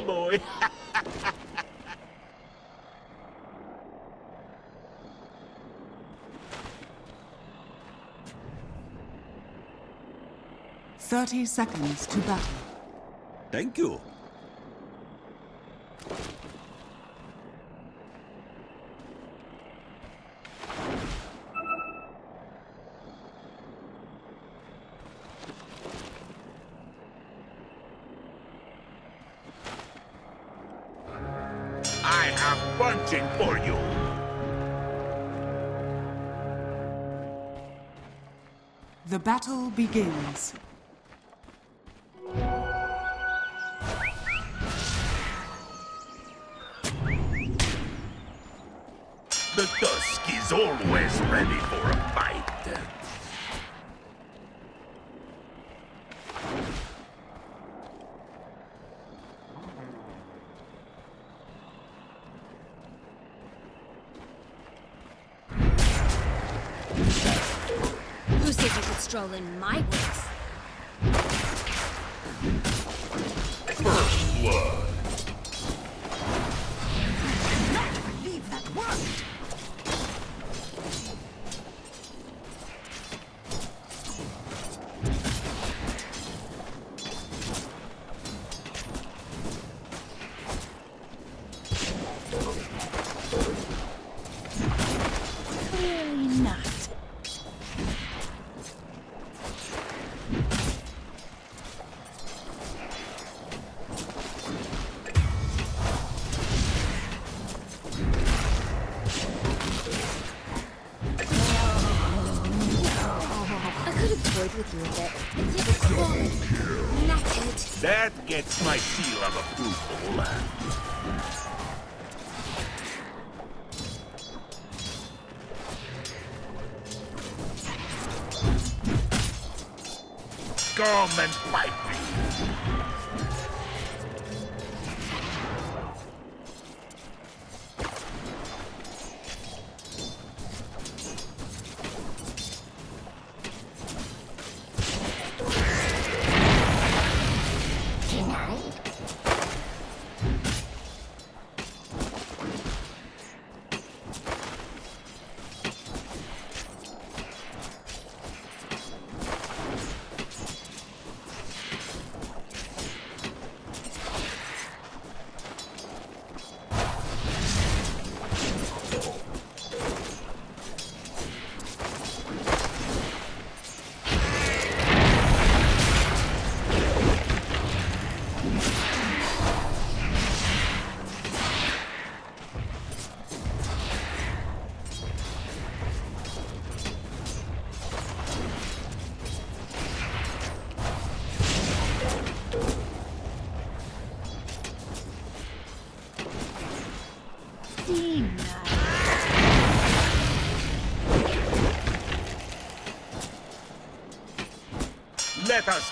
Boy. Thirty seconds to battle. Thank you. battle begins. strolling my way. That gets my seal of approval. Come and fight atletas.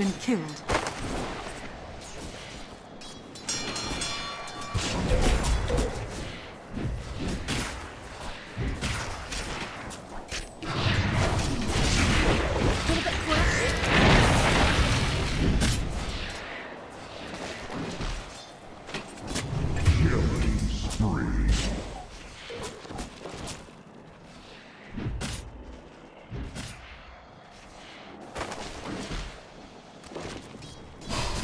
been killed.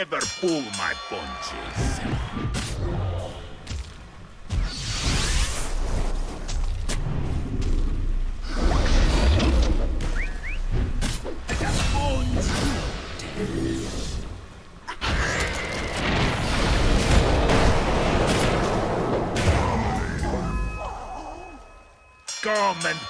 Never pull my punches. Come and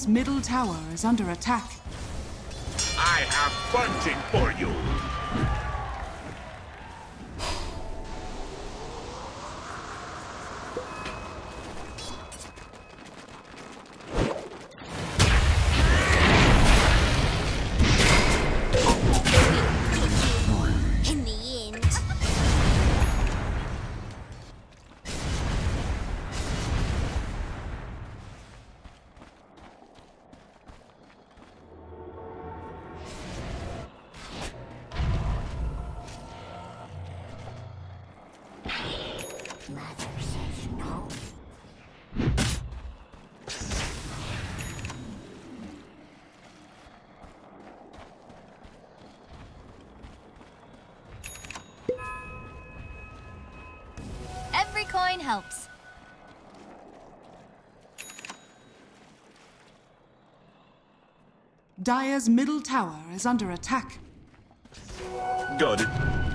Radiant's middle tower is under attack. I have punching for you. Mother says no. Every coin helps. Dire's middle tower is under attack. Got it.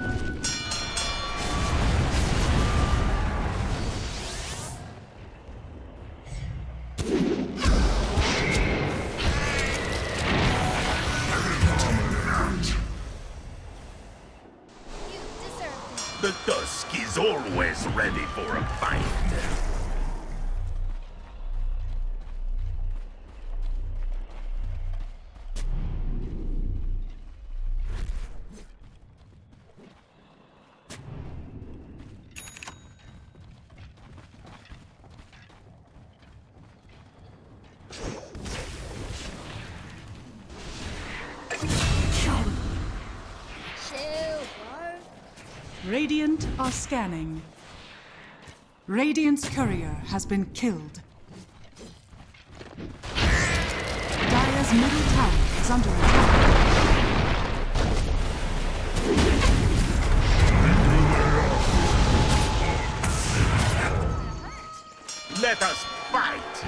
ready for a fight. Radiant are scanning. Radiant's courier has been killed. Dire's middle tower is under attack. Let us fight!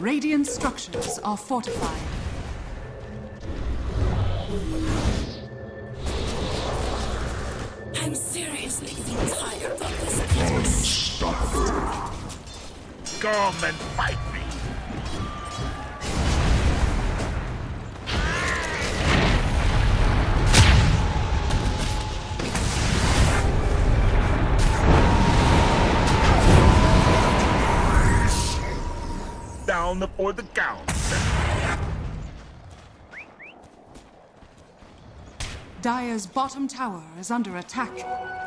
Radiant structures are fortified. Come and fight me! Down for the count. Dire's bottom tower is under attack.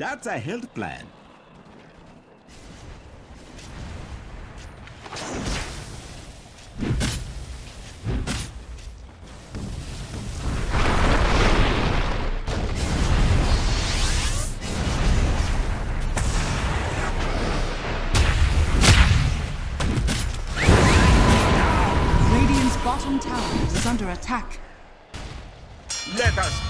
That's a health plan. Radiant's bottom tower is under attack. Let us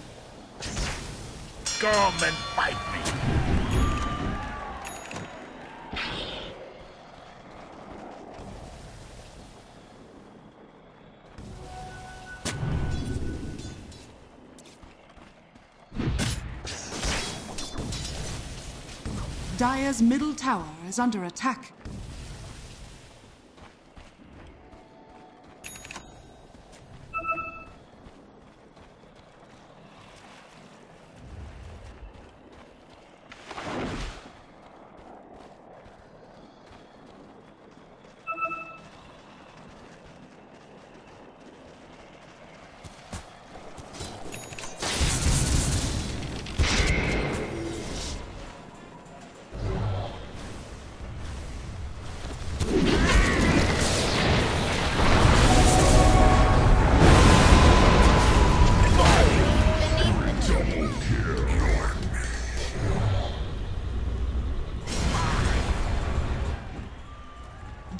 Come and fight me! Dire's middle tower is under attack.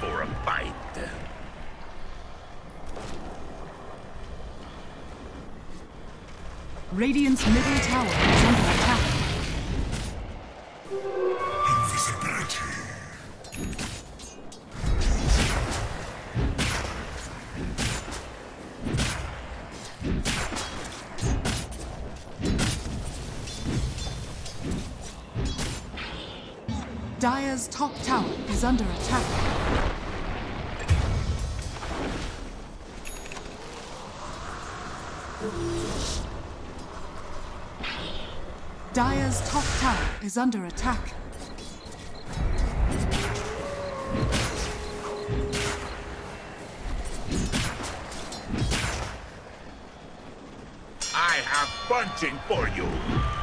For a fight. Radiant's middle tower is under Dire's top tower is under attack. Dire's top tower is under attack. I have bunching for you.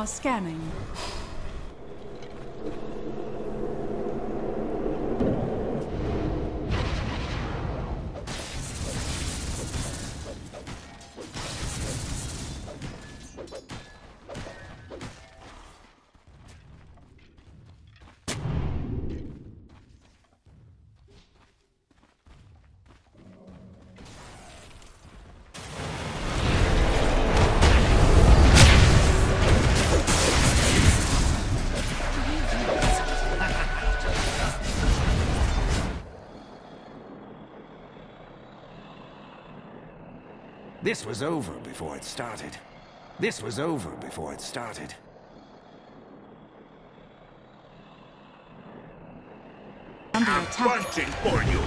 Are scanning. This was over before it started. This was over before it started. Under I'm attack. bunching for you.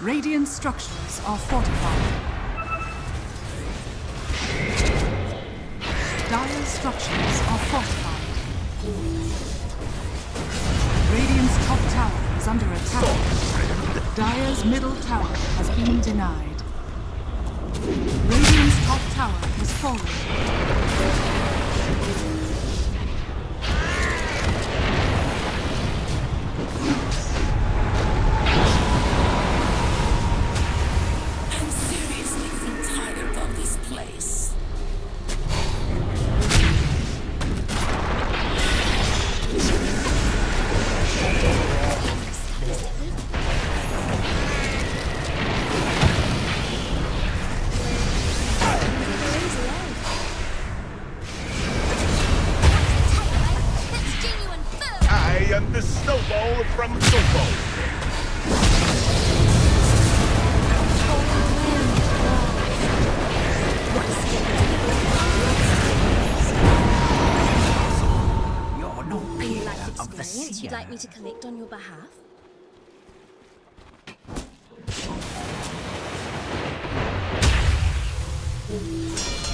Radiant structures are fortified. Dire structures are fortified. Radiant's top tower is under attack. Dire's middle tower has been denied. Radiant's top tower has fallen.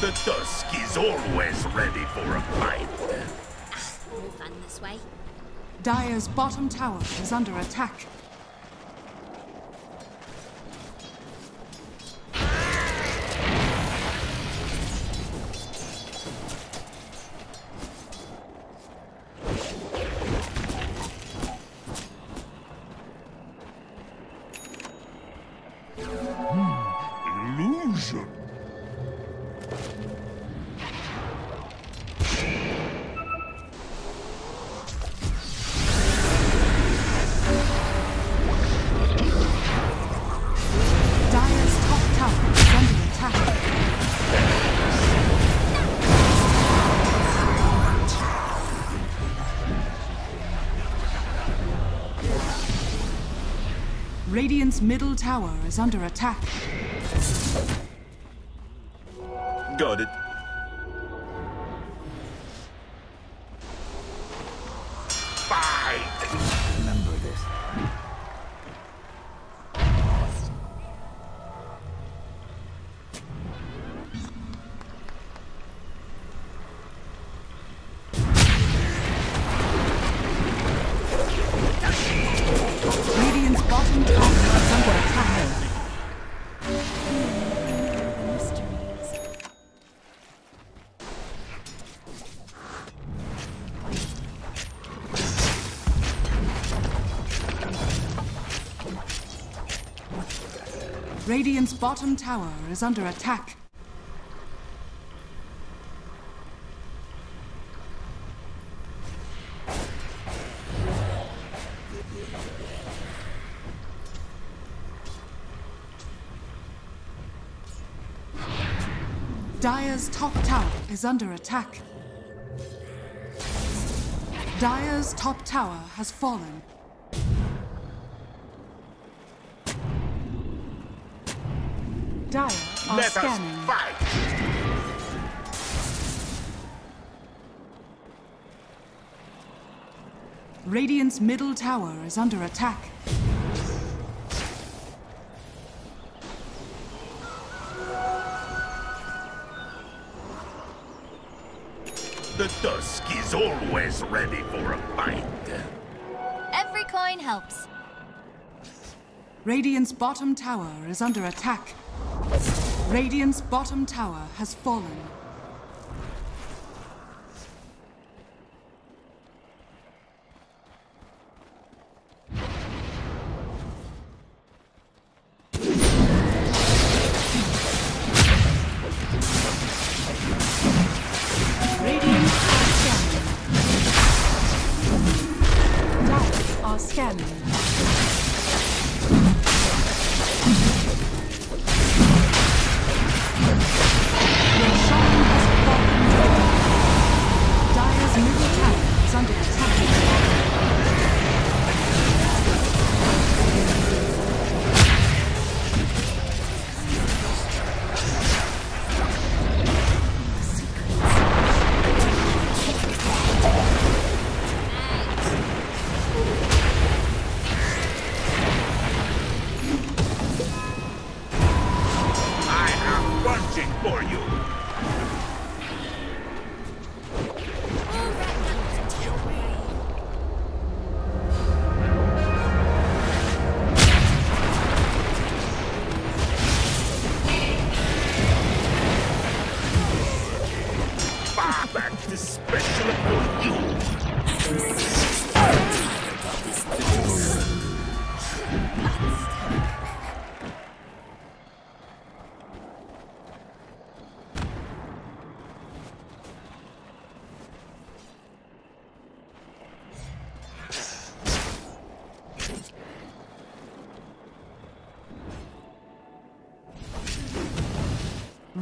The Tusk is always ready for a fight. No fun this way. Dire's bottom tower is under attack. Radiant's middle tower is under attack. Got it. Fight! Bottom tower is under attack. Dire's top tower is under attack. Dire's top tower has fallen. Dire are Let scanning. us fight! Radiant's middle tower is under attack. The Tusk is always ready for a fight. Every coin helps. Radiant's bottom tower is under attack. Radiant's bottom tower has fallen. Dire are scanning.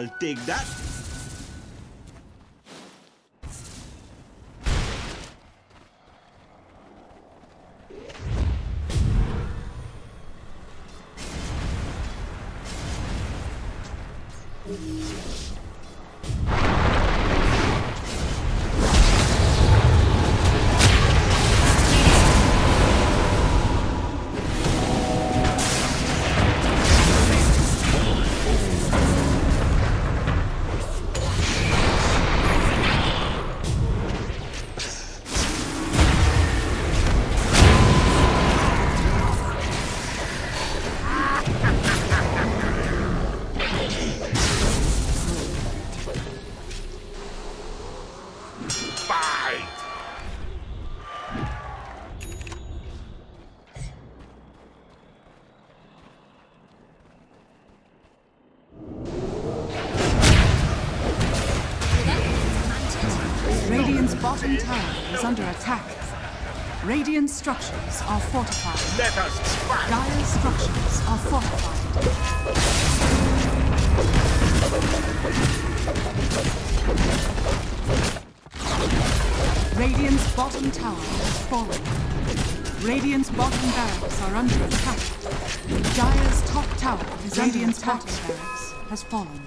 I'll take that. Fight! Radiant's bottom tower is under attack. Radiant structures are fortified. Let us fight! Dire structures are fortified. Radiant's bottom tower has fallen. Radiant's bottom barracks are under attack. Dire's top tower is Radiant's bottom barracks has fallen.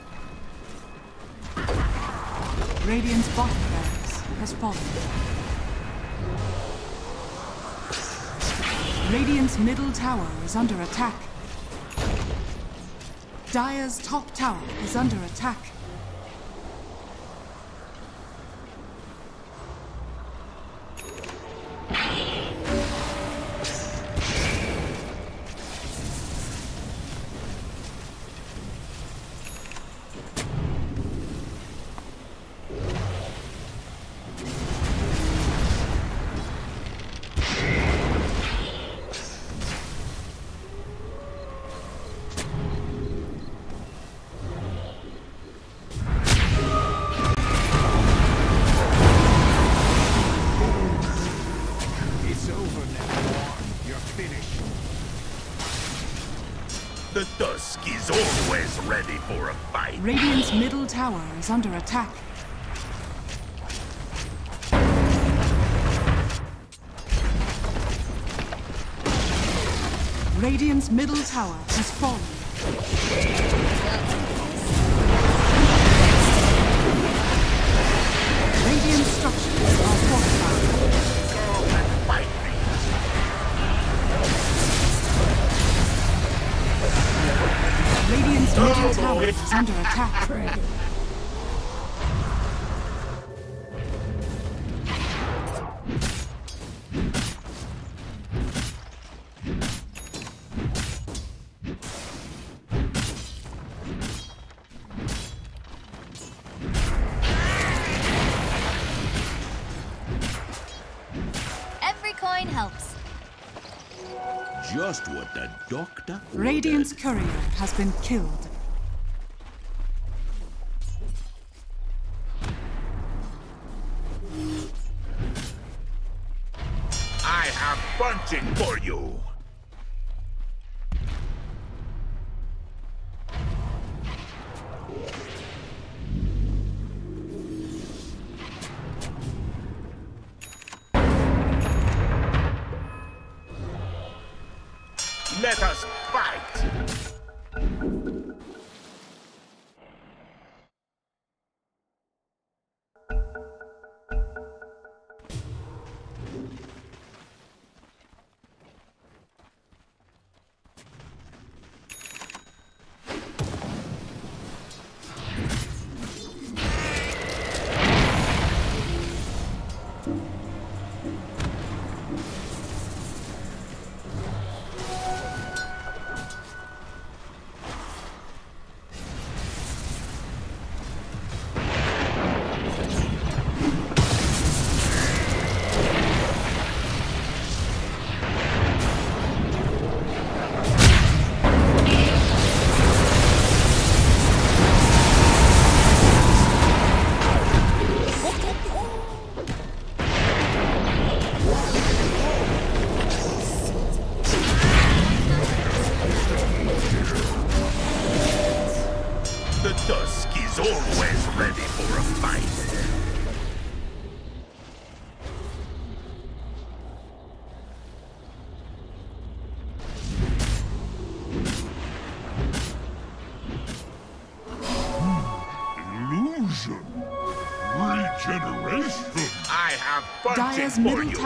Radiant's bottom barracks has fallen. Radiant's middle tower is under attack. Dire's top tower is under attack. For a fight. Radiant's middle tower is under attack. Radiant's middle tower has fallen. Tower is under attack. Every coin helps. Just what the doctor Radiant's courier has been killed. Let us fight.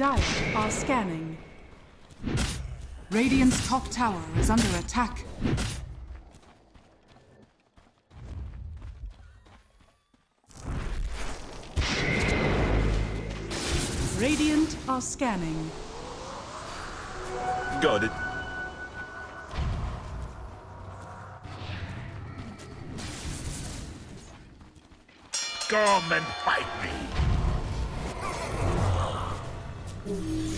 Dire are scanning. Radiant's top tower is under attack. Radiant are scanning. Got it. Come and fight me. Mm-hmm.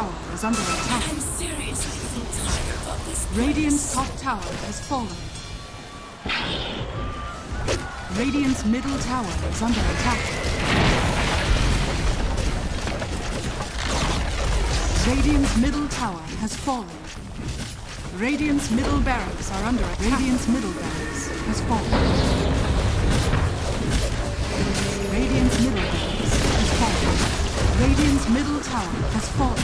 Tower is under attack. I'm seriously tired of this. Radiant's top tower has fallen. Radiant's middle tower is under attack. Radiant's middle tower has fallen. Radiant's middle barracks are under attack. Radiant's middle barracks has fallen. Radiant's middle tower has fallen.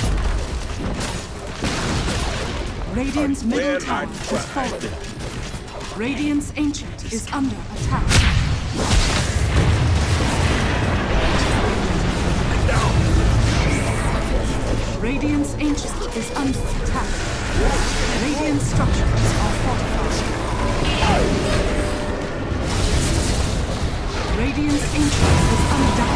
Radiant's middle tower has fallen. Radiant's ancient is under attack. Radiant's ancient is under attack. Radiant structures are fortified. Radiant's ancient is under attack.